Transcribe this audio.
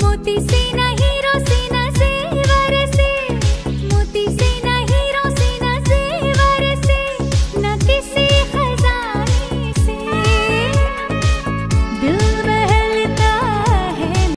Muticina y